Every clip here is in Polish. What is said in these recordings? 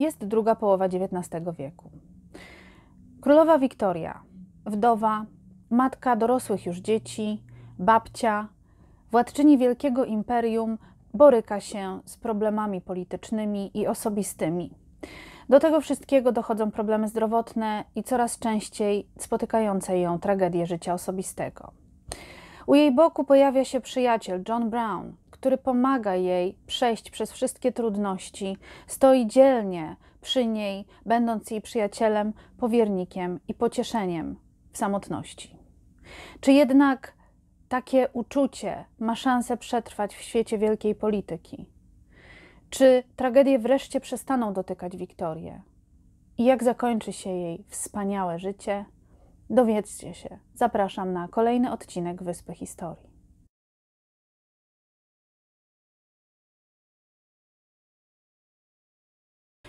Jest druga połowa XIX wieku. Królowa Wiktoria, wdowa, matka dorosłych już dzieci, babcia, władczyni wielkiego imperium, boryka się z problemami politycznymi i osobistymi. Do tego wszystkiego dochodzą problemy zdrowotne i coraz częściej spotykające ją tragedie życia osobistego. U jej boku pojawia się przyjaciel John Brown, który pomaga jej przejść przez wszystkie trudności, stoi dzielnie przy niej, będąc jej przyjacielem, powiernikiem i pocieszeniem w samotności. Czy jednak takie uczucie ma szansę przetrwać w świecie wielkiej polityki? Czy tragedie wreszcie przestaną dotykać Wiktorię? I jak zakończy się jej wspaniałe życie? Dowiedzcie się. Zapraszam na kolejny odcinek Wyspy Historii.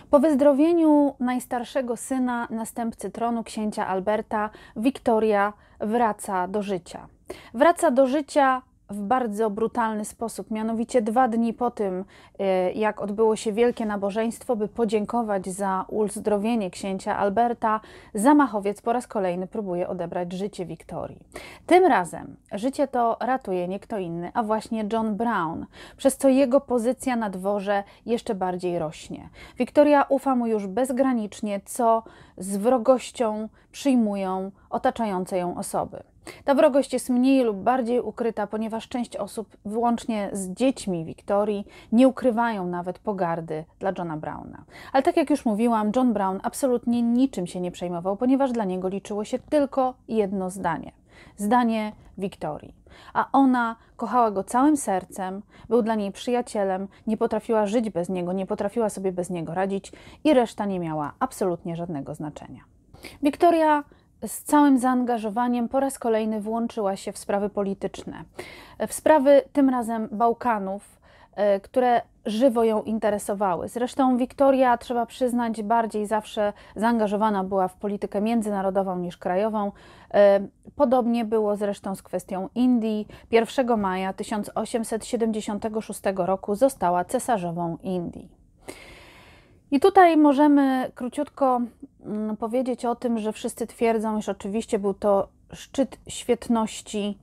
Po wyzdrowieniu najstarszego syna, następcy tronu księcia Alberta, Wiktoria wraca do życia. Wraca do życia w bardzo brutalny sposób. Mianowicie dwa dni po tym, e, jak odbyło się wielkie nabożeństwo, by podziękować za uzdrowienie księcia Alberta, zamachowiec po raz kolejny próbuje odebrać życie Wiktorii. Tym razem życie to ratuje nie kto inny, a właśnie John Brown, przez co jego pozycja na dworze jeszcze bardziej rośnie. Wiktoria ufa mu już bezgranicznie, co z wrogością przyjmują otaczające ją osoby. Ta wrogość jest mniej lub bardziej ukryta, ponieważ część osób, wyłącznie z dziećmi Wiktorii, nie ukrywają nawet pogardy dla Johna Browna. Ale tak jak już mówiłam, John Brown absolutnie niczym się nie przejmował, ponieważ dla niego liczyło się tylko jedno zdanie zdanie Wiktorii. A ona kochała go całym sercem, był dla niej przyjacielem, nie potrafiła żyć bez niego, nie potrafiła sobie bez niego radzić i reszta nie miała absolutnie żadnego znaczenia. Wiktoria z całym zaangażowaniem po raz kolejny włączyła się w sprawy polityczne. W sprawy tym razem Bałkanów, e, które żywo ją interesowały. Zresztą Wiktoria, trzeba przyznać, bardziej zawsze zaangażowana była w politykę międzynarodową niż krajową. E, podobnie było zresztą z kwestią Indii. 1 maja 1876 roku została cesarzową Indii. I tutaj możemy króciutko mm, powiedzieć o tym, że wszyscy twierdzą, iż oczywiście był to szczyt świetności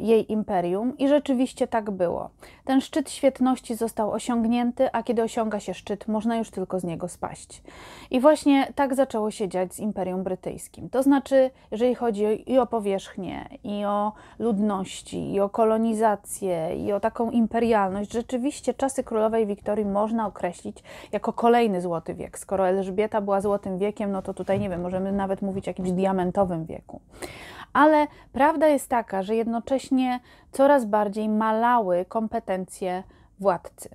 jej imperium i rzeczywiście tak było. Ten szczyt świetności został osiągnięty, a kiedy osiąga się szczyt, można już tylko z niego spaść. I właśnie tak zaczęło się dziać z Imperium Brytyjskim. To znaczy, jeżeli chodzi i o powierzchnię, i o ludności, i o kolonizację, i o taką imperialność, rzeczywiście czasy królowej Wiktorii można określić jako kolejny złoty wiek. Skoro Elżbieta była złotym wiekiem, no to tutaj nie wiem, możemy nawet mówić o jakimś diamentowym wieku ale prawda jest taka, że jednocześnie coraz bardziej malały kompetencje władcy.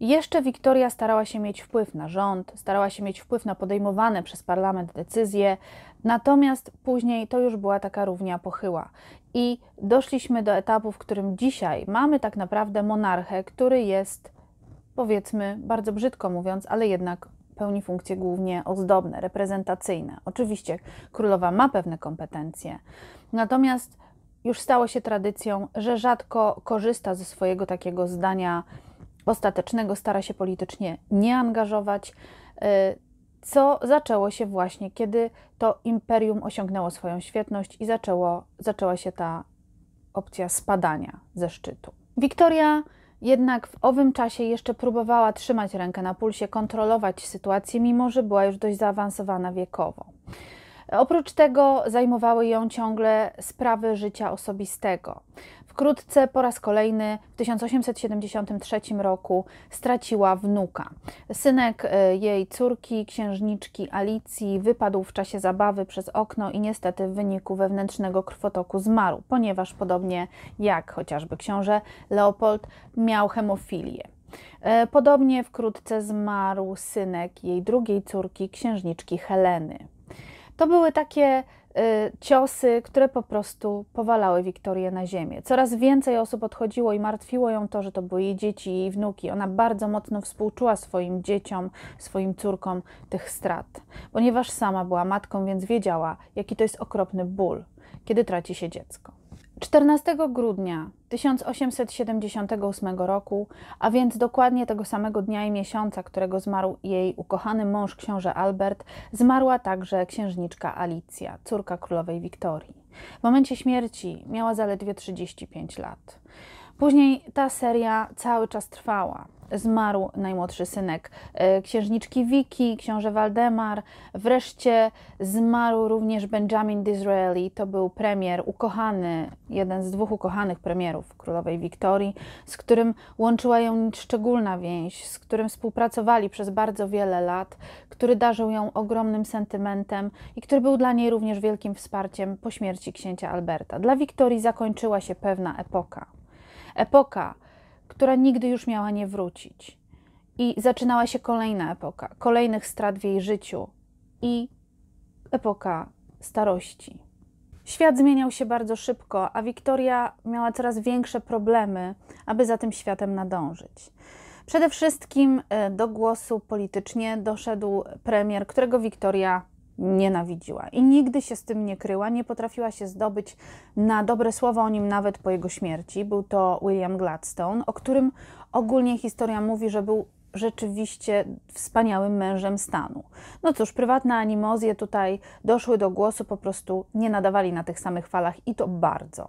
Jeszcze Wiktoria starała się mieć wpływ na rząd, starała się mieć wpływ na podejmowane przez parlament decyzje, natomiast później to już była taka równia pochyła. I doszliśmy do etapu, w którym dzisiaj mamy tak naprawdę monarchę, który jest, powiedzmy, bardzo brzydko mówiąc, ale jednak pełni funkcje głównie ozdobne, reprezentacyjne. Oczywiście królowa ma pewne kompetencje, natomiast już stało się tradycją, że rzadko korzysta ze swojego takiego zdania ostatecznego, stara się politycznie nie angażować, y, co zaczęło się właśnie, kiedy to imperium osiągnęło swoją świetność i zaczęło, zaczęła się ta opcja spadania ze szczytu. Wiktoria jednak w owym czasie jeszcze próbowała trzymać rękę na pulsie, kontrolować sytuację, mimo że była już dość zaawansowana wiekowo. Oprócz tego zajmowały ją ciągle sprawy życia osobistego. Wkrótce po raz kolejny w 1873 roku straciła wnuka. Synek e, jej córki, księżniczki Alicji, wypadł w czasie zabawy przez okno i niestety w wyniku wewnętrznego krwotoku zmarł, ponieważ podobnie jak chociażby książę Leopold miał hemofilię. E, podobnie wkrótce zmarł synek jej drugiej córki, księżniczki Heleny. To były takie ciosy, które po prostu powalały Wiktorię na ziemię. Coraz więcej osób odchodziło i martwiło ją to, że to były jej dzieci i jej wnuki. Ona bardzo mocno współczuła swoim dzieciom, swoim córkom tych strat, ponieważ sama była matką, więc wiedziała, jaki to jest okropny ból, kiedy traci się dziecko. 14 grudnia 1878 roku, a więc dokładnie tego samego dnia i miesiąca, którego zmarł jej ukochany mąż książę Albert, zmarła także księżniczka Alicja, córka królowej Wiktorii. W momencie śmierci miała zaledwie 35 lat. Później ta seria cały czas trwała zmarł najmłodszy synek e, księżniczki Wiki, książę Waldemar. Wreszcie zmarł również Benjamin Disraeli. To był premier ukochany, jeden z dwóch ukochanych premierów królowej Wiktorii, z którym łączyła ją szczególna więź, z którym współpracowali przez bardzo wiele lat, który darzył ją ogromnym sentymentem i który był dla niej również wielkim wsparciem po śmierci księcia Alberta. Dla Wiktorii zakończyła się pewna epoka. Epoka, która nigdy już miała nie wrócić. I zaczynała się kolejna epoka, kolejnych strat w jej życiu i epoka starości. Świat zmieniał się bardzo szybko, a Wiktoria miała coraz większe problemy, aby za tym światem nadążyć. Przede wszystkim e, do głosu politycznie doszedł premier, którego Wiktoria nienawidziła i nigdy się z tym nie kryła, nie potrafiła się zdobyć na dobre słowo o nim nawet po jego śmierci. Był to William Gladstone, o którym ogólnie historia mówi, że był rzeczywiście wspaniałym mężem stanu. No cóż, prywatne animozje tutaj doszły do głosu, po prostu nie nadawali na tych samych falach i to bardzo.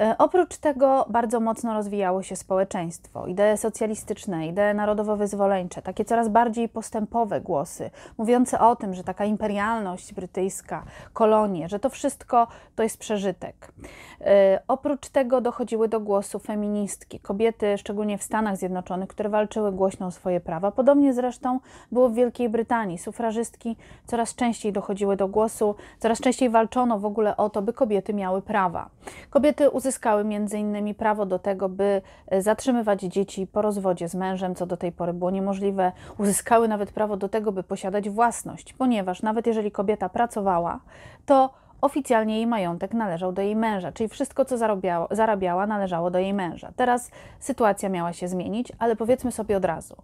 E, oprócz tego bardzo mocno rozwijało się społeczeństwo, idee socjalistyczne, idee narodowo-wyzwoleńcze, takie coraz bardziej postępowe głosy, mówiące o tym, że taka imperialność brytyjska, kolonie, że to wszystko to jest przeżytek. E, oprócz tego dochodziły do głosu feministki, kobiety, szczególnie w Stanach Zjednoczonych, które walczyły głośno o swoje prawa. Podobnie zresztą było w Wielkiej Brytanii. Sufrażystki coraz częściej dochodziły do głosu, coraz częściej walczono w ogóle o to, by kobiety miały prawa. Kobiety uzyskały między innymi prawo do tego, by e, zatrzymywać dzieci po rozwodzie z mężem, co do tej pory było niemożliwe. Uzyskały nawet prawo do tego, by posiadać własność, ponieważ nawet jeżeli kobieta pracowała, to oficjalnie jej majątek należał do jej męża, czyli wszystko, co zarabiała, zarabiała, należało do jej męża. Teraz sytuacja miała się zmienić, ale powiedzmy sobie od razu.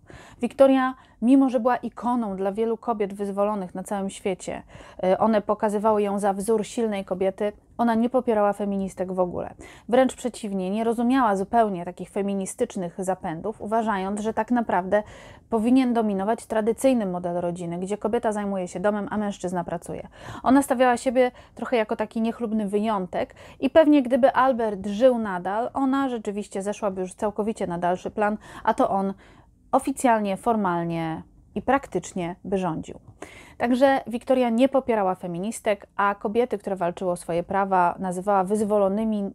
Wiktoria, mimo że była ikoną dla wielu kobiet wyzwolonych na całym świecie, e, one pokazywały ją za wzór silnej kobiety, ona nie popierała feministek w ogóle. Wręcz przeciwnie, nie rozumiała zupełnie takich feministycznych zapędów, uważając, że tak naprawdę powinien dominować tradycyjny model rodziny, gdzie kobieta zajmuje się domem, a mężczyzna pracuje. Ona stawiała siebie trochę jako taki niechlubny wyjątek i pewnie gdyby Albert żył nadal, ona rzeczywiście zeszłaby już całkowicie na dalszy plan, a to on oficjalnie, formalnie i praktycznie by rządził. Także Wiktoria nie popierała feministek, a kobiety, które walczyły o swoje prawa, nazywała wyzwolonymi, y,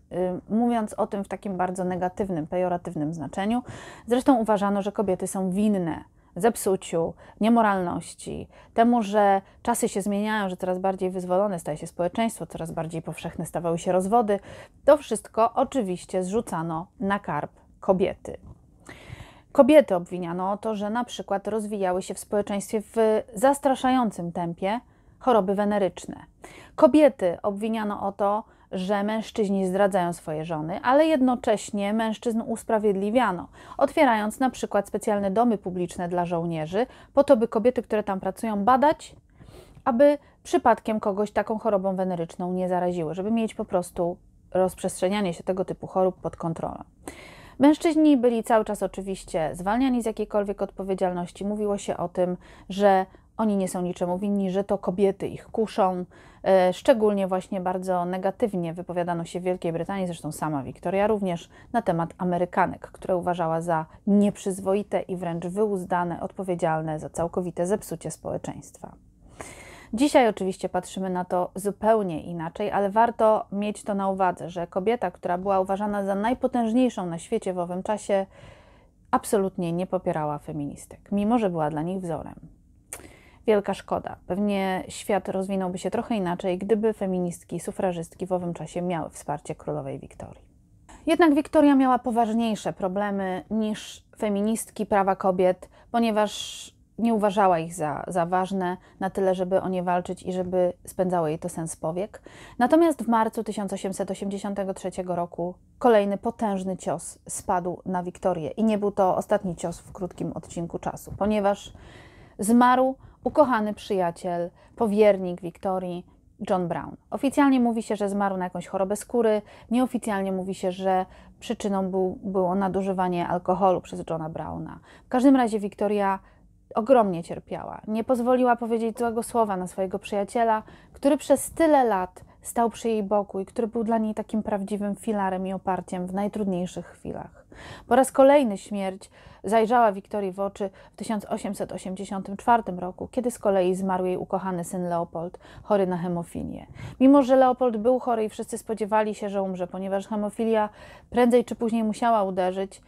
mówiąc o tym w takim bardzo negatywnym, pejoratywnym znaczeniu. Zresztą uważano, że kobiety są winne zepsuciu, niemoralności, temu, że czasy się zmieniają, że coraz bardziej wyzwolone staje się społeczeństwo, coraz bardziej powszechne stawały się rozwody. To wszystko oczywiście zrzucano na karb kobiety. Kobiety obwiniano o to, że na przykład rozwijały się w społeczeństwie w zastraszającym tempie choroby weneryczne. Kobiety obwiniano o to, że mężczyźni zdradzają swoje żony, ale jednocześnie mężczyzn usprawiedliwiano, otwierając na przykład specjalne domy publiczne dla żołnierzy, po to, by kobiety, które tam pracują, badać, aby przypadkiem kogoś taką chorobą weneryczną nie zaraziły, żeby mieć po prostu rozprzestrzenianie się tego typu chorób pod kontrolą. Mężczyźni byli cały czas oczywiście zwalniani z jakiejkolwiek odpowiedzialności. Mówiło się o tym, że oni nie są niczemu winni, że to kobiety ich kuszą. E, szczególnie właśnie bardzo negatywnie wypowiadano się w Wielkiej Brytanii, zresztą sama Wiktoria również, na temat Amerykanek, które uważała za nieprzyzwoite i wręcz wyuzdane, odpowiedzialne za całkowite zepsucie społeczeństwa. Dzisiaj oczywiście patrzymy na to zupełnie inaczej, ale warto mieć to na uwadze, że kobieta, która była uważana za najpotężniejszą na świecie w owym czasie, absolutnie nie popierała feministek, mimo że była dla nich wzorem. Wielka szkoda. Pewnie świat rozwinąłby się trochę inaczej, gdyby feministki, sufrażystki w owym czasie miały wsparcie królowej Wiktorii. Jednak Wiktoria miała poważniejsze problemy niż feministki prawa kobiet, ponieważ nie uważała ich za, za ważne na tyle, żeby o nie walczyć i żeby spędzało jej to sens powiek. Natomiast w marcu 1883 roku kolejny potężny cios spadł na Wiktorię i nie był to ostatni cios w krótkim odcinku czasu, ponieważ zmarł ukochany przyjaciel, powiernik Wiktorii, John Brown. Oficjalnie mówi się, że zmarł na jakąś chorobę skóry, nieoficjalnie mówi się, że przyczyną był, było nadużywanie alkoholu przez Johna Browna. W każdym razie Wiktoria ogromnie cierpiała. Nie pozwoliła powiedzieć złego słowa na swojego przyjaciela, który przez tyle lat stał przy jej boku i który był dla niej takim prawdziwym filarem i oparciem w najtrudniejszych chwilach. Po raz kolejny śmierć zajrzała Wiktorii w oczy w 1884 roku, kiedy z kolei zmarł jej ukochany syn Leopold, chory na hemofilię. Mimo, że Leopold był chory i wszyscy spodziewali się, że umrze, ponieważ hemofilia prędzej czy później musiała uderzyć,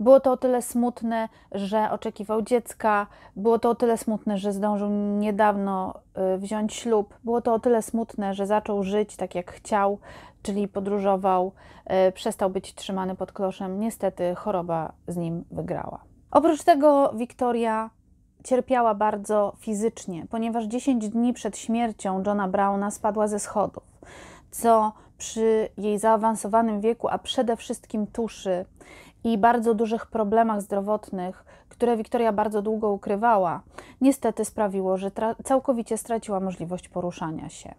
było to o tyle smutne, że oczekiwał dziecka, było to o tyle smutne, że zdążył niedawno e, wziąć ślub, było to o tyle smutne, że zaczął żyć tak jak chciał, czyli podróżował, e, przestał być trzymany pod kloszem. Niestety choroba z nim wygrała. Oprócz tego Wiktoria cierpiała bardzo fizycznie, ponieważ 10 dni przed śmiercią Johna Browna spadła ze schodów, co przy jej zaawansowanym wieku, a przede wszystkim tuszy, i bardzo dużych problemach zdrowotnych, które Wiktoria bardzo długo ukrywała, niestety sprawiło, że całkowicie straciła możliwość poruszania się.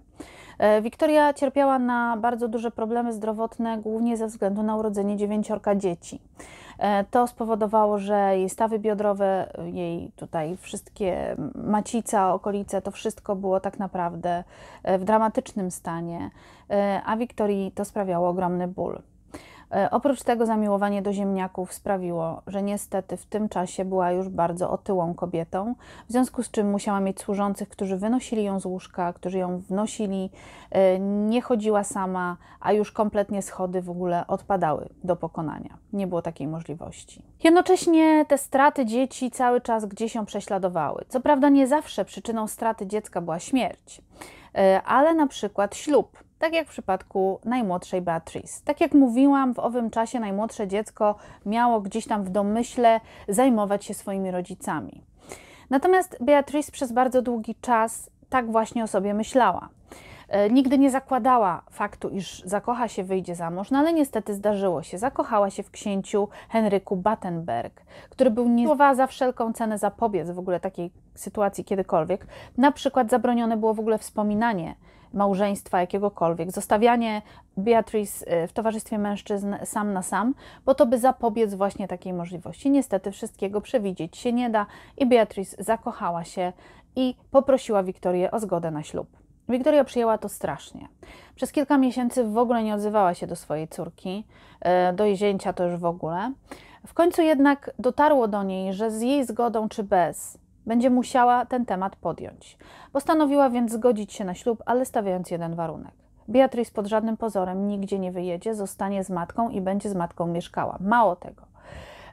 E, Wiktoria cierpiała na bardzo duże problemy zdrowotne, głównie ze względu na urodzenie dziewięciorka dzieci. E, to spowodowało, że jej stawy biodrowe, jej tutaj wszystkie macica, okolice, to wszystko było tak naprawdę e, w dramatycznym stanie, a Wiktorii to sprawiało ogromny ból. E, oprócz tego zamiłowanie do ziemniaków sprawiło, że niestety w tym czasie była już bardzo otyłą kobietą, w związku z czym musiała mieć służących, którzy wynosili ją z łóżka, którzy ją wnosili, e, nie chodziła sama, a już kompletnie schody w ogóle odpadały do pokonania. Nie było takiej możliwości. Jednocześnie te straty dzieci cały czas gdzieś się prześladowały. Co prawda nie zawsze przyczyną straty dziecka była śmierć, e, ale na przykład ślub tak jak w przypadku najmłodszej Beatrice. Tak jak mówiłam, w owym czasie najmłodsze dziecko miało gdzieś tam w domyśle zajmować się swoimi rodzicami. Natomiast Beatrice przez bardzo długi czas tak właśnie o sobie myślała. E, nigdy nie zakładała faktu, iż zakocha się, wyjdzie za mąż, no ale niestety zdarzyło się. Zakochała się w księciu Henryku Battenberg, który był nie za wszelką cenę zapobiec w ogóle takiej sytuacji kiedykolwiek. Na przykład zabronione było w ogóle wspominanie małżeństwa jakiegokolwiek, zostawianie Beatrice y, w towarzystwie mężczyzn sam na sam, bo to by zapobiec właśnie takiej możliwości. Niestety wszystkiego przewidzieć się nie da i Beatrice zakochała się i poprosiła Wiktorię o zgodę na ślub. Wiktoria przyjęła to strasznie. Przez kilka miesięcy w ogóle nie odzywała się do swojej córki, y, do jej zięcia to już w ogóle. W końcu jednak dotarło do niej, że z jej zgodą czy bez będzie musiała ten temat podjąć. Postanowiła więc zgodzić się na ślub, ale stawiając jeden warunek. Beatrice pod żadnym pozorem nigdzie nie wyjedzie, zostanie z matką i będzie z matką mieszkała. Mało tego.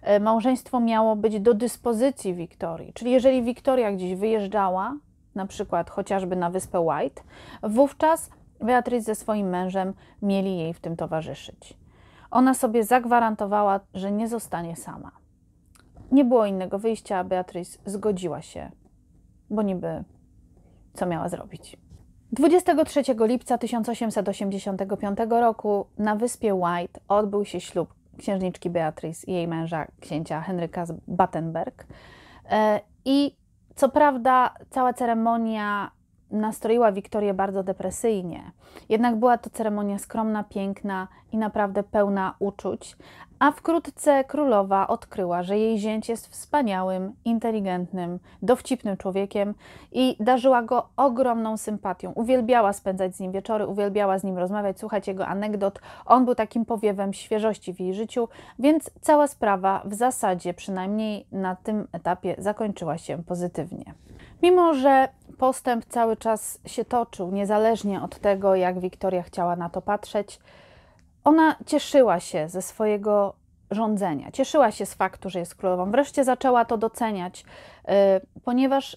E, małżeństwo miało być do dyspozycji Wiktorii, czyli jeżeli Wiktoria gdzieś wyjeżdżała, na przykład chociażby na wyspę White, wówczas Beatrice ze swoim mężem mieli jej w tym towarzyszyć. Ona sobie zagwarantowała, że nie zostanie sama. Nie było innego wyjścia, Beatrice zgodziła się, bo niby co miała zrobić. 23 lipca 1885 roku na wyspie White odbył się ślub księżniczki Beatrice i jej męża, księcia Henryka z Battenberg. E, I co prawda, cała ceremonia nastroiła Wiktorię bardzo depresyjnie. Jednak była to ceremonia skromna, piękna i naprawdę pełna uczuć, a wkrótce królowa odkryła, że jej zięć jest wspaniałym, inteligentnym, dowcipnym człowiekiem i darzyła go ogromną sympatią. Uwielbiała spędzać z nim wieczory, uwielbiała z nim rozmawiać, słuchać jego anegdot. On był takim powiewem świeżości w jej życiu, więc cała sprawa w zasadzie, przynajmniej na tym etapie, zakończyła się pozytywnie. Mimo, że postęp cały czas się toczył, niezależnie od tego, jak Wiktoria chciała na to patrzeć, ona cieszyła się ze swojego rządzenia, cieszyła się z faktu, że jest królową. Wreszcie zaczęła to doceniać, yy, ponieważ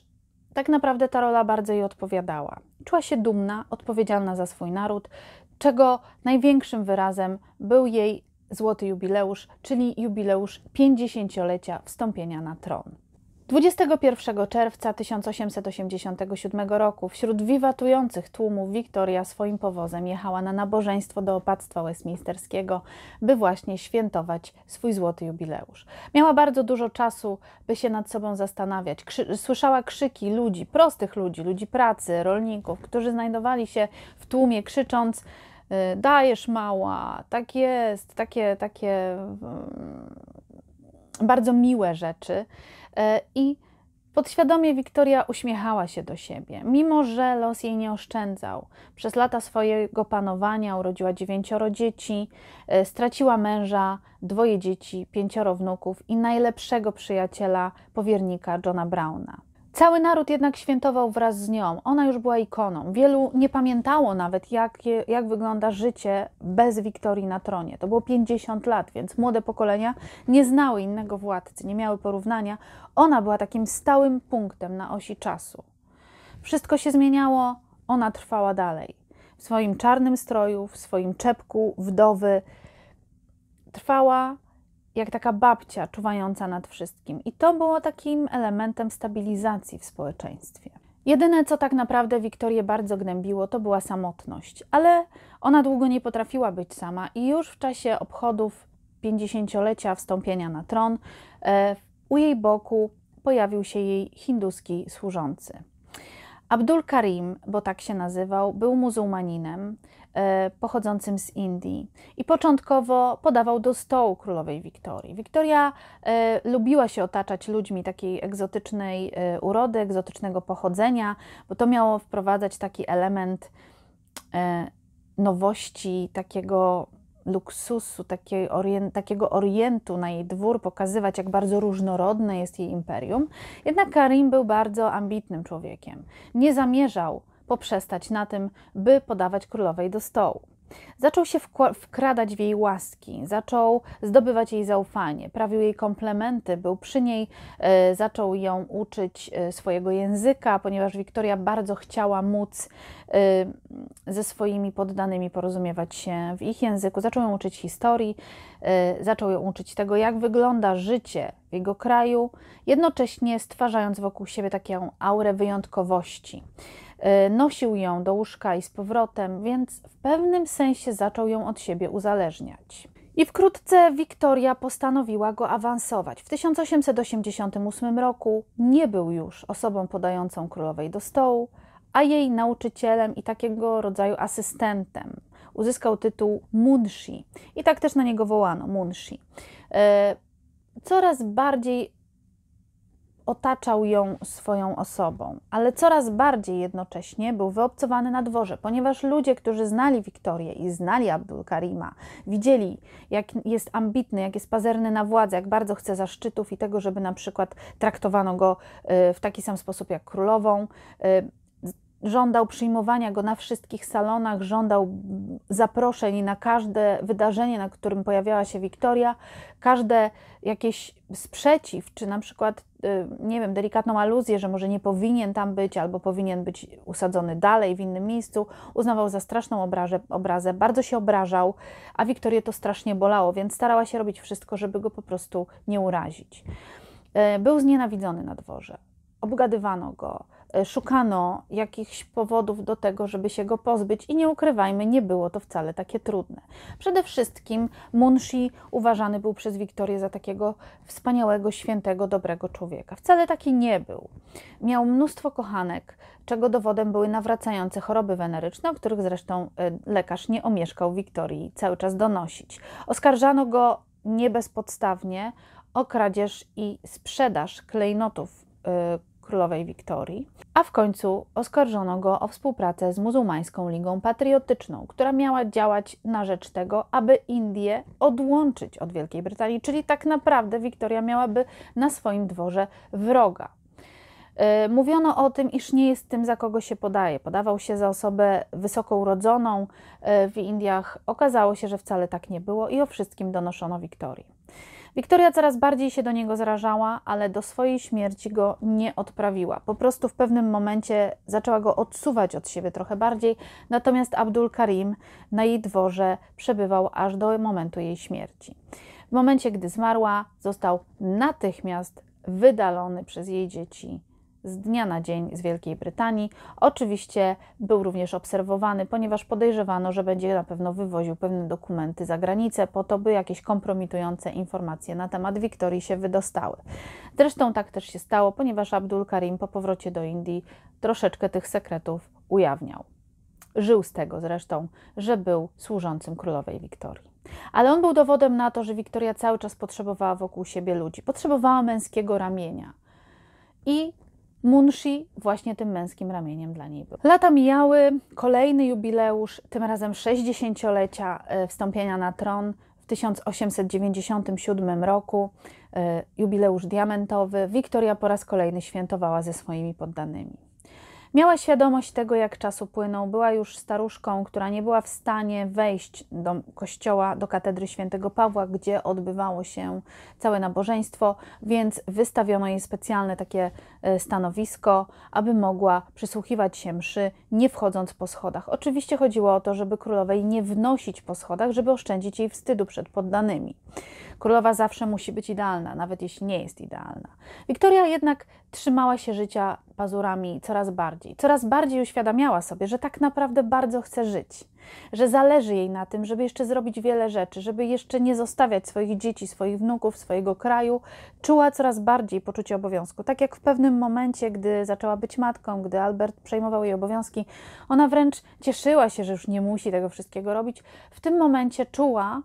tak naprawdę ta rola bardzo jej odpowiadała. Czuła się dumna, odpowiedzialna za swój naród, czego największym wyrazem był jej złoty jubileusz, czyli jubileusz 50-lecia wstąpienia na tron. 21 czerwca 1887 roku wśród wiwatujących tłumów Wiktoria swoim powozem jechała na nabożeństwo do opactwa westminsterskiego, by właśnie świętować swój złoty jubileusz. Miała bardzo dużo czasu, by się nad sobą zastanawiać. Krzy słyszała krzyki ludzi, prostych ludzi, ludzi pracy, rolników, którzy znajdowali się w tłumie krzycząc y, dajesz mała, tak jest, takie, takie bardzo miłe rzeczy. E, I podświadomie Wiktoria uśmiechała się do siebie, mimo że los jej nie oszczędzał. Przez lata swojego panowania urodziła dziewięcioro dzieci, e, straciła męża, dwoje dzieci, pięcioro wnuków i najlepszego przyjaciela, powiernika Johna Browna. Cały naród jednak świętował wraz z nią. Ona już była ikoną. Wielu nie pamiętało nawet, jak, jak wygląda życie bez Wiktorii na tronie. To było 50 lat, więc młode pokolenia nie znały innego władcy, nie miały porównania. Ona była takim stałym punktem na osi czasu. Wszystko się zmieniało, ona trwała dalej. W swoim czarnym stroju, w swoim czepku wdowy trwała jak taka babcia czuwająca nad wszystkim. I to było takim elementem stabilizacji w społeczeństwie. Jedyne, co tak naprawdę Wiktorię bardzo gnębiło, to była samotność, ale ona długo nie potrafiła być sama i już w czasie obchodów 50-lecia wstąpienia na tron e, u jej boku pojawił się jej hinduski służący. Abdul Karim, bo tak się nazywał, był muzułmaninem pochodzącym z Indii i początkowo podawał do stołu królowej Wiktorii. Wiktoria e, lubiła się otaczać ludźmi takiej egzotycznej e, urody, egzotycznego pochodzenia, bo to miało wprowadzać taki element e, nowości, takiego luksusu, takiego orientu na jej dwór, pokazywać, jak bardzo różnorodne jest jej imperium. Jednak Karim był bardzo ambitnym człowiekiem. Nie zamierzał poprzestać na tym, by podawać królowej do stołu. Zaczął się wkradać w jej łaski, zaczął zdobywać jej zaufanie, prawił jej komplementy, był przy niej, e, zaczął ją uczyć e, swojego języka, ponieważ Wiktoria bardzo chciała móc e, ze swoimi poddanymi porozumiewać się w ich języku. Zaczął ją uczyć historii, zaczął ją uczyć tego, jak wygląda życie w jego kraju, jednocześnie stwarzając wokół siebie taką aurę wyjątkowości. E, nosił ją do łóżka i z powrotem, więc w pewnym sensie zaczął ją od siebie uzależniać. I wkrótce Wiktoria postanowiła go awansować. W 1888 roku nie był już osobą podającą królowej do stołu, a jej nauczycielem i takiego rodzaju asystentem. Uzyskał tytuł Munshi i tak też na niego wołano Munshi. E, coraz bardziej otaczał ją swoją osobą, ale coraz bardziej jednocześnie był wyobcowany na dworze, ponieważ ludzie, którzy znali Wiktorię i znali Abdul Karima, widzieli, jak jest ambitny, jak jest pazerny na władzę, jak bardzo chce zaszczytów i tego, żeby na przykład traktowano go y, w taki sam sposób jak królową. Żądał przyjmowania go na wszystkich salonach, żądał zaproszeń na każde wydarzenie, na którym pojawiała się Wiktoria, każde jakieś sprzeciw, czy na przykład, y, nie wiem, delikatną aluzję, że może nie powinien tam być, albo powinien być usadzony dalej w innym miejscu, uznawał za straszną obrazę, bardzo się obrażał, a Wiktorię to strasznie bolało, więc starała się robić wszystko, żeby go po prostu nie urazić. Y, był znienawidzony na dworze, obgadywano go, szukano jakichś powodów do tego, żeby się go pozbyć i nie ukrywajmy, nie było to wcale takie trudne. Przede wszystkim Munshi uważany był przez Wiktorię za takiego wspaniałego, świętego, dobrego człowieka. Wcale taki nie był. Miał mnóstwo kochanek, czego dowodem były nawracające choroby weneryczne, o których zresztą e, lekarz nie omieszkał Wiktorii cały czas donosić. Oskarżano go nie bezpodstawnie o kradzież i sprzedaż klejnotów e, królowej Wiktorii, a w końcu oskarżono go o współpracę z muzułmańską Ligą Patriotyczną, która miała działać na rzecz tego, aby Indię odłączyć od Wielkiej Brytanii, czyli tak naprawdę Wiktoria miałaby na swoim dworze wroga. E, mówiono o tym, iż nie jest tym, za kogo się podaje. Podawał się za osobę wysoko urodzoną e, w Indiach. Okazało się, że wcale tak nie było i o wszystkim donoszono Wiktorii. Wiktoria coraz bardziej się do niego zrażała, ale do swojej śmierci go nie odprawiła. Po prostu w pewnym momencie zaczęła go odsuwać od siebie trochę bardziej, natomiast Abdul Karim na jej dworze przebywał aż do momentu jej śmierci. W momencie, gdy zmarła, został natychmiast wydalony przez jej dzieci z dnia na dzień z Wielkiej Brytanii. Oczywiście był również obserwowany, ponieważ podejrzewano, że będzie na pewno wywoził pewne dokumenty za granicę, po to, by jakieś kompromitujące informacje na temat Wiktorii się wydostały. Zresztą tak też się stało, ponieważ Abdul Karim po powrocie do Indii troszeczkę tych sekretów ujawniał. Żył z tego zresztą, że był służącym królowej Wiktorii. Ale on był dowodem na to, że Wiktoria cały czas potrzebowała wokół siebie ludzi, potrzebowała męskiego ramienia. I Munshi właśnie tym męskim ramieniem dla niej był. Lata mijały, kolejny jubileusz, tym razem 60-lecia e, wstąpienia na tron w 1897 roku, e, jubileusz diamentowy. Wiktoria po raz kolejny świętowała ze swoimi poddanymi. Miała świadomość tego, jak czas upłynął. Była już staruszką, która nie była w stanie wejść do kościoła, do katedry świętego Pawła, gdzie odbywało się całe nabożeństwo, więc wystawiono jej specjalne takie e, stanowisko, aby mogła przysłuchiwać się mszy, nie wchodząc po schodach. Oczywiście chodziło o to, żeby królowej nie wnosić po schodach, żeby oszczędzić jej wstydu przed poddanymi. Królowa zawsze musi być idealna, nawet jeśli nie jest idealna. Wiktoria jednak trzymała się życia pazurami coraz bardziej. Coraz bardziej uświadamiała sobie, że tak naprawdę bardzo chce żyć, że zależy jej na tym, żeby jeszcze zrobić wiele rzeczy, żeby jeszcze nie zostawiać swoich dzieci, swoich wnuków, swojego kraju. Czuła coraz bardziej poczucie obowiązku. Tak jak w pewnym momencie, gdy zaczęła być matką, gdy Albert przejmował jej obowiązki, ona wręcz cieszyła się, że już nie musi tego wszystkiego robić. W tym momencie czuła,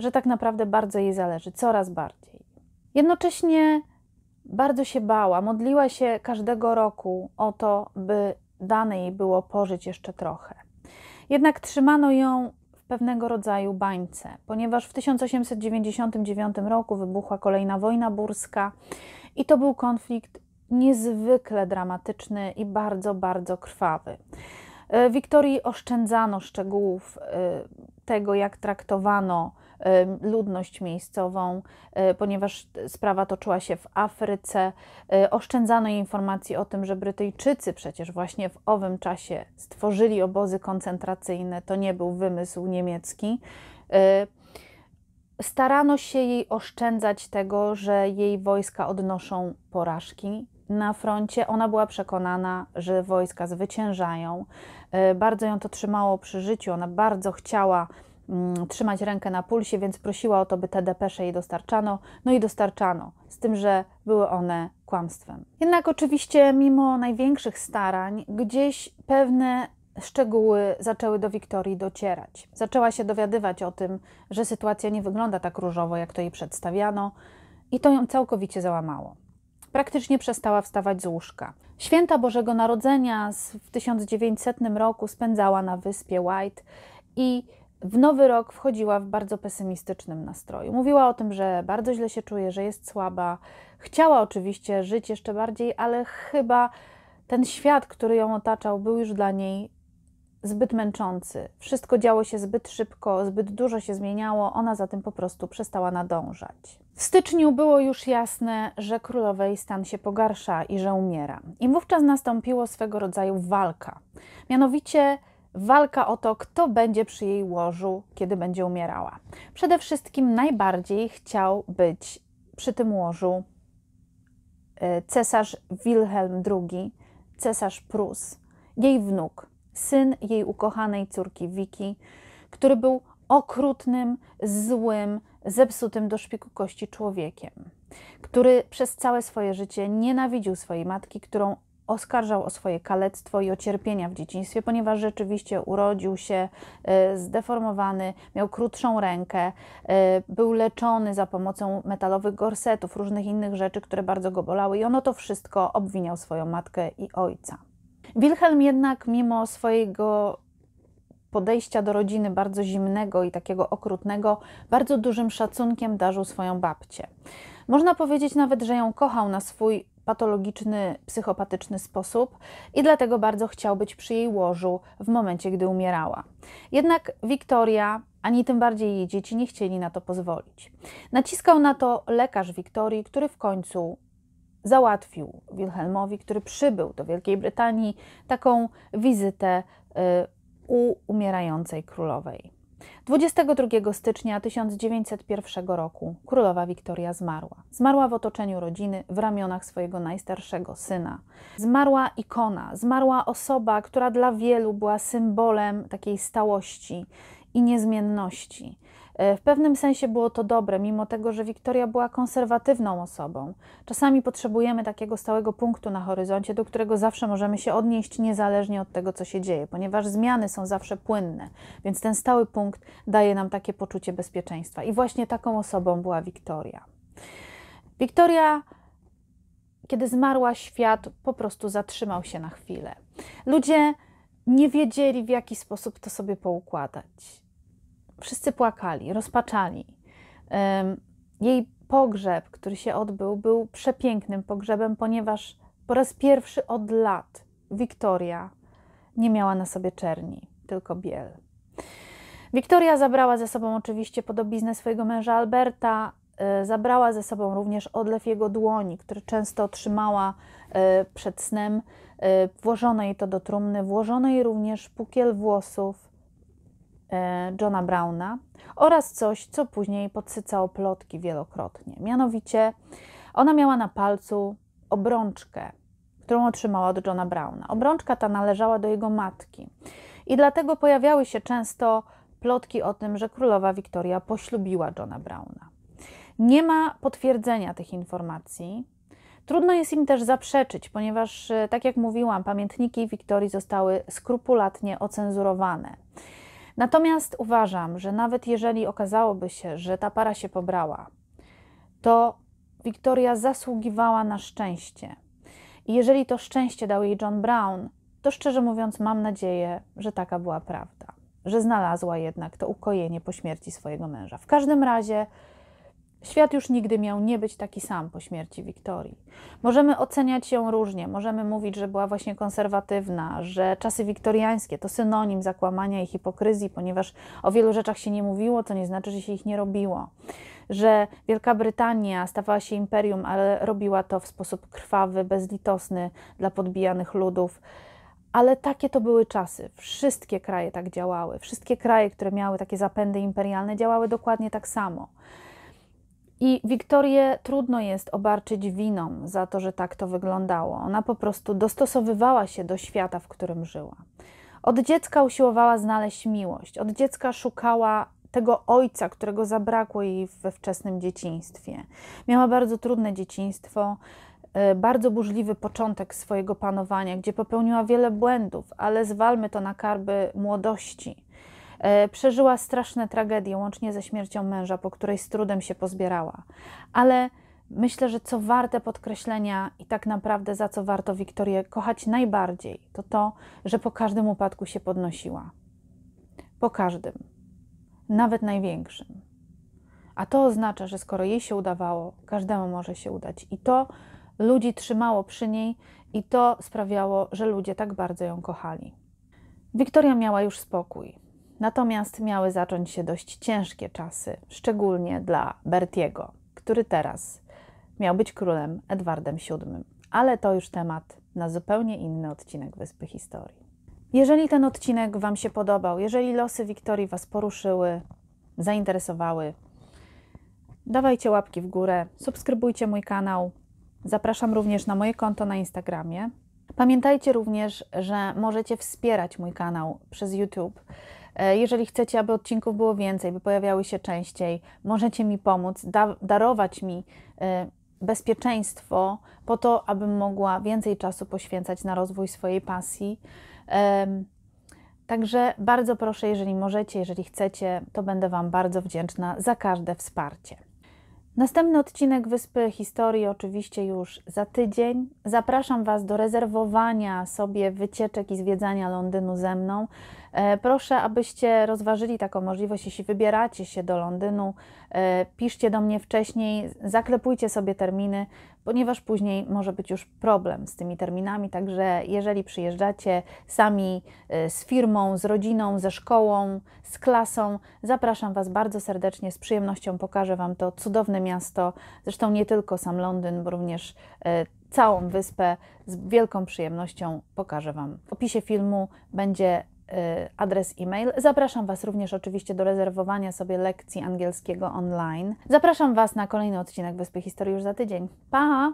że tak naprawdę bardzo jej zależy, coraz bardziej. Jednocześnie bardzo się bała, modliła się każdego roku o to, by dane jej było pożyć jeszcze trochę. Jednak trzymano ją w pewnego rodzaju bańce, ponieważ w 1899 roku wybuchła kolejna wojna burska i to był konflikt niezwykle dramatyczny i bardzo, bardzo krwawy. E, Wiktorii oszczędzano szczegółów e, tego, jak traktowano ludność miejscową, e, ponieważ sprawa toczyła się w Afryce. E, oszczędzano informacji o tym, że Brytyjczycy przecież właśnie w owym czasie stworzyli obozy koncentracyjne. To nie był wymysł niemiecki. E, starano się jej oszczędzać tego, że jej wojska odnoszą porażki na froncie. Ona była przekonana, że wojska zwyciężają. Bardzo ją to trzymało przy życiu. Ona bardzo chciała trzymać rękę na pulsie, więc prosiła o to, by te depesze jej dostarczano. No i dostarczano, z tym, że były one kłamstwem. Jednak oczywiście, mimo największych starań, gdzieś pewne szczegóły zaczęły do Wiktorii docierać. Zaczęła się dowiadywać o tym, że sytuacja nie wygląda tak różowo, jak to jej przedstawiano, i to ją całkowicie załamało. Praktycznie przestała wstawać z łóżka. Święta Bożego Narodzenia w 1900 roku spędzała na wyspie White i w nowy rok wchodziła w bardzo pesymistycznym nastroju. Mówiła o tym, że bardzo źle się czuje, że jest słaba. Chciała oczywiście żyć jeszcze bardziej, ale chyba ten świat, który ją otaczał, był już dla niej zbyt męczący. Wszystko działo się zbyt szybko, zbyt dużo się zmieniało, ona za tym po prostu przestała nadążać. W styczniu było już jasne, że królowej stan się pogarsza i że umiera. I wówczas nastąpiło swego rodzaju walka. Mianowicie walka o to, kto będzie przy jej łożu, kiedy będzie umierała. Przede wszystkim najbardziej chciał być przy tym łożu e, cesarz Wilhelm II, cesarz Prus, jej wnuk, syn jej ukochanej córki Wiki, który był okrutnym, złym, zepsutym do szpiku kości człowiekiem, który przez całe swoje życie nienawidził swojej matki, którą oskarżał o swoje kalectwo i o cierpienia w dzieciństwie, ponieważ rzeczywiście urodził się e, zdeformowany, miał krótszą rękę, e, był leczony za pomocą metalowych gorsetów, różnych innych rzeczy, które bardzo go bolały, i ono to wszystko obwiniał swoją matkę i ojca. Wilhelm jednak, mimo swojego podejścia do rodziny bardzo zimnego i takiego okrutnego, bardzo dużym szacunkiem darzył swoją babcię. Można powiedzieć nawet, że ją kochał na swój patologiczny, psychopatyczny sposób i dlatego bardzo chciał być przy jej łożu w momencie, gdy umierała. Jednak Wiktoria, ani tym bardziej jej dzieci nie chcieli na to pozwolić. Naciskał na to lekarz Wiktorii, który w końcu załatwił Wilhelmowi, który przybył do Wielkiej Brytanii, taką wizytę y, u umierającej królowej. 22 stycznia 1901 roku królowa Wiktoria zmarła. Zmarła w otoczeniu rodziny, w ramionach swojego najstarszego syna. Zmarła ikona, zmarła osoba, która dla wielu była symbolem takiej stałości i niezmienności. E, w pewnym sensie było to dobre, mimo tego, że Wiktoria była konserwatywną osobą. Czasami potrzebujemy takiego stałego punktu na horyzoncie, do którego zawsze możemy się odnieść niezależnie od tego, co się dzieje, ponieważ zmiany są zawsze płynne, więc ten stały punkt daje nam takie poczucie bezpieczeństwa. I właśnie taką osobą była Wiktoria. Wiktoria, kiedy zmarła, świat po prostu zatrzymał się na chwilę. Ludzie nie wiedzieli, w jaki sposób to sobie poukładać wszyscy płakali, rozpaczali. Jej pogrzeb, który się odbył, był przepięknym pogrzebem, ponieważ po raz pierwszy od lat Wiktoria nie miała na sobie czerni, tylko biel. Wiktoria zabrała ze sobą oczywiście podobiznę swojego męża Alberta, e, zabrała ze sobą również odlew jego dłoni, który często otrzymała e, przed snem. E, włożono jej to do trumny, włożono jej również pukiel włosów, Johna Browna oraz coś, co później podsycało plotki wielokrotnie. Mianowicie ona miała na palcu obrączkę, którą otrzymała od Johna Browna. Obrączka ta należała do jego matki i dlatego pojawiały się często plotki o tym, że królowa Wiktoria poślubiła Johna Browna. Nie ma potwierdzenia tych informacji. Trudno jest im też zaprzeczyć, ponieważ, e, tak jak mówiłam, pamiętniki Wiktorii zostały skrupulatnie ocenzurowane. Natomiast uważam, że nawet jeżeli okazałoby się, że ta para się pobrała, to Wiktoria zasługiwała na szczęście. I jeżeli to szczęście dał jej John Brown, to szczerze mówiąc, mam nadzieję, że taka była prawda, że znalazła jednak to ukojenie po śmierci swojego męża. W każdym razie Świat już nigdy miał nie być taki sam po śmierci Wiktorii. Możemy oceniać ją różnie, możemy mówić, że była właśnie konserwatywna, że czasy wiktoriańskie to synonim zakłamania i hipokryzji, ponieważ o wielu rzeczach się nie mówiło, to nie znaczy, że się ich nie robiło. Że Wielka Brytania stawała się imperium, ale robiła to w sposób krwawy, bezlitosny dla podbijanych ludów. Ale takie to były czasy. Wszystkie kraje tak działały. Wszystkie kraje, które miały takie zapędy imperialne, działały dokładnie tak samo. I Wiktorię trudno jest obarczyć winą za to, że tak to wyglądało. Ona po prostu dostosowywała się do świata, w którym żyła. Od dziecka usiłowała znaleźć miłość, od dziecka szukała tego ojca, którego zabrakło jej we wczesnym dzieciństwie. Miała bardzo trudne dzieciństwo, e, bardzo burzliwy początek swojego panowania, gdzie popełniła wiele błędów, ale zwalmy to na karby młodości. E, przeżyła straszne tragedie, łącznie ze śmiercią męża, po której z trudem się pozbierała. Ale myślę, że co warte podkreślenia i tak naprawdę za co warto Wiktorię kochać najbardziej, to to, że po każdym upadku się podnosiła. Po każdym, nawet największym. A to oznacza, że skoro jej się udawało, każdemu może się udać. I to ludzi trzymało przy niej, i to sprawiało, że ludzie tak bardzo ją kochali. Wiktoria miała już spokój. Natomiast miały zacząć się dość ciężkie czasy, szczególnie dla Bertiego, który teraz miał być królem Edwardem VII. Ale to już temat na zupełnie inny odcinek Wyspy Historii. Jeżeli ten odcinek Wam się podobał, jeżeli losy Wiktorii Was poruszyły, zainteresowały, dawajcie łapki w górę, subskrybujcie mój kanał. Zapraszam również na moje konto na Instagramie. Pamiętajcie również, że możecie wspierać mój kanał przez YouTube. E, jeżeli chcecie, aby odcinków było więcej, by pojawiały się częściej, możecie mi pomóc, da darować mi e, bezpieczeństwo po to, abym mogła więcej czasu poświęcać na rozwój swojej pasji. Także bardzo proszę, jeżeli możecie, jeżeli chcecie, to będę Wam bardzo wdzięczna za każde wsparcie. Następny odcinek Wyspy Historii oczywiście już za tydzień. Zapraszam Was do rezerwowania sobie wycieczek i zwiedzania Londynu ze mną. E, proszę, abyście rozważyli taką możliwość, jeśli wybieracie się do Londynu, e, piszcie do mnie wcześniej, zaklepujcie sobie terminy, ponieważ później może być już problem z tymi terminami. Także jeżeli przyjeżdżacie sami e, z firmą, z rodziną, ze szkołą, z klasą, zapraszam Was bardzo serdecznie, z przyjemnością pokażę Wam to cudowne miasto. Zresztą nie tylko sam Londyn, bo również całą wyspę z wielką przyjemnością pokażę Wam. W opisie filmu będzie Y, adres e-mail. Zapraszam Was również oczywiście do rezerwowania sobie lekcji angielskiego online. Zapraszam Was na kolejny odcinek Wyspy Historii już za tydzień. Pa!